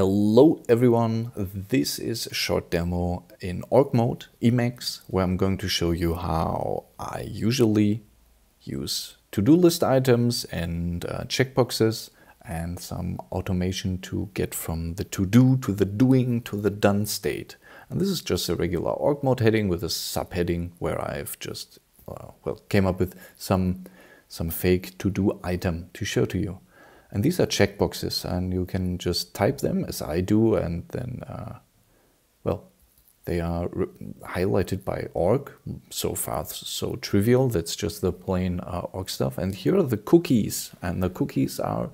Hello everyone, this is a short demo in org mode, Emacs, where I'm going to show you how I usually use to-do list items and uh, checkboxes and some automation to get from the to-do to the doing to the done state. And this is just a regular org mode heading with a subheading where I've just, uh, well, came up with some, some fake to-do item to show to you. And these are checkboxes, and you can just type them as I do, and then, uh, well, they are highlighted by org. So far, so trivial. That's just the plain uh, org stuff. And here are the cookies, and the cookies are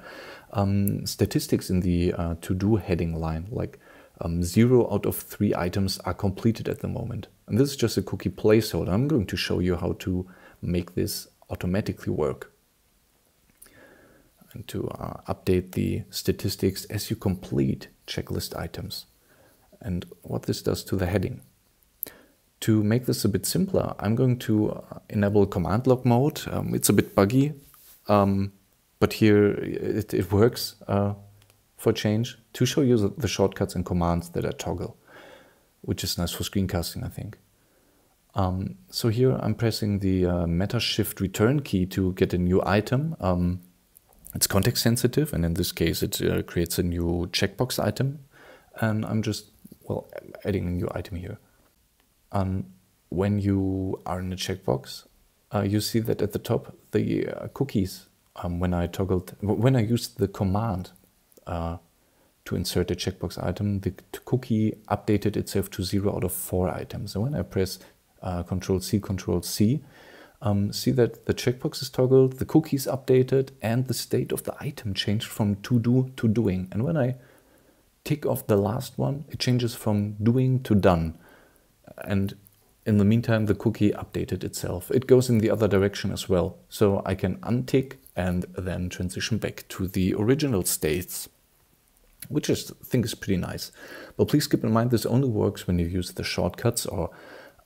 um, statistics in the uh, to-do heading line, like um, zero out of three items are completed at the moment. And this is just a cookie placeholder. I'm going to show you how to make this automatically work and to uh, update the statistics as you complete checklist items and what this does to the heading. To make this a bit simpler, I'm going to uh, enable command log mode. Um, it's a bit buggy, um, but here it, it works uh, for change to show you the shortcuts and commands that I toggle, which is nice for screencasting, I think. Um, so here I'm pressing the uh, meta shift return key to get a new item. Um, it's context sensitive, and in this case, it uh, creates a new checkbox item. And I'm just, well, adding a new item here. Um, when you are in a checkbox, uh, you see that at the top, the uh, cookies, um, when I toggled, when I used the command uh, to insert a checkbox item, the cookie updated itself to zero out of four items. And when I press uh, Control C, Control C, um, see that the checkbox is toggled, the cookie is updated, and the state of the item changed from to do to doing. And when I tick off the last one, it changes from doing to done. And in the meantime, the cookie updated itself. It goes in the other direction as well. So I can untick and then transition back to the original states, which I think is pretty nice. But please keep in mind this only works when you use the shortcuts or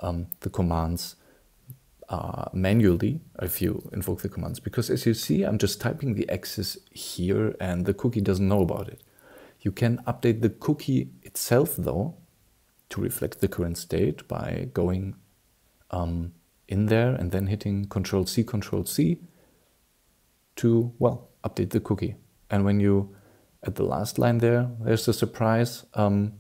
um, the commands uh, manually if you invoke the commands because as you see I'm just typing the access here and the cookie doesn't know about it. You can update the cookie itself though to reflect the current state by going um, in there and then hitting Control C, Control C to, well, update the cookie. And when you, at the last line there, there's a surprise. Um,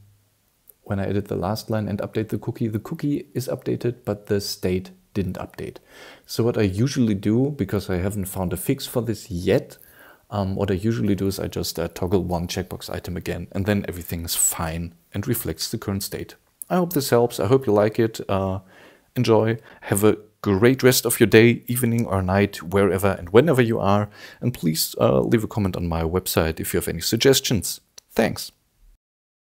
when I edit the last line and update the cookie, the cookie is updated, but the state didn't update. So what I usually do, because I haven't found a fix for this yet, um, what I usually do is I just uh, toggle one checkbox item again, and then everything is fine and reflects the current state. I hope this helps. I hope you like it. Uh, enjoy. Have a great rest of your day, evening or night, wherever and whenever you are. And please uh, leave a comment on my website if you have any suggestions. Thanks.